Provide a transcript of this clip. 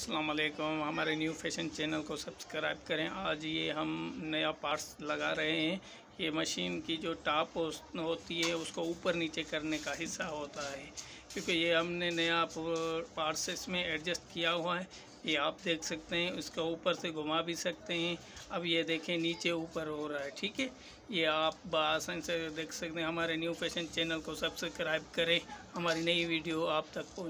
असलकम हमारे new fashion channel को सब्सक्राइब करें। आज ये हम नया पार्ट्स लगा रहे हैं। ये मशीन की जो टॉप होती है, उसको ऊपर नीचे करने का हिस्सा होता है। क्योंकि ये हमने नया पार्ट्स इसमें एडजस्ट किया हुआ है। ये आप देख सकते हैं उसका ऊपर से घुमा भी सकते हैं। अब ये देखें, नीचे ऊपर हो रहा है, ठीक है? ये आप आसानी से देख सकते हैं। हमारे न्यू फ़ैशन चैनल को सब्सक्राइब करें। हमारी नई वीडियो आप तक पहुँच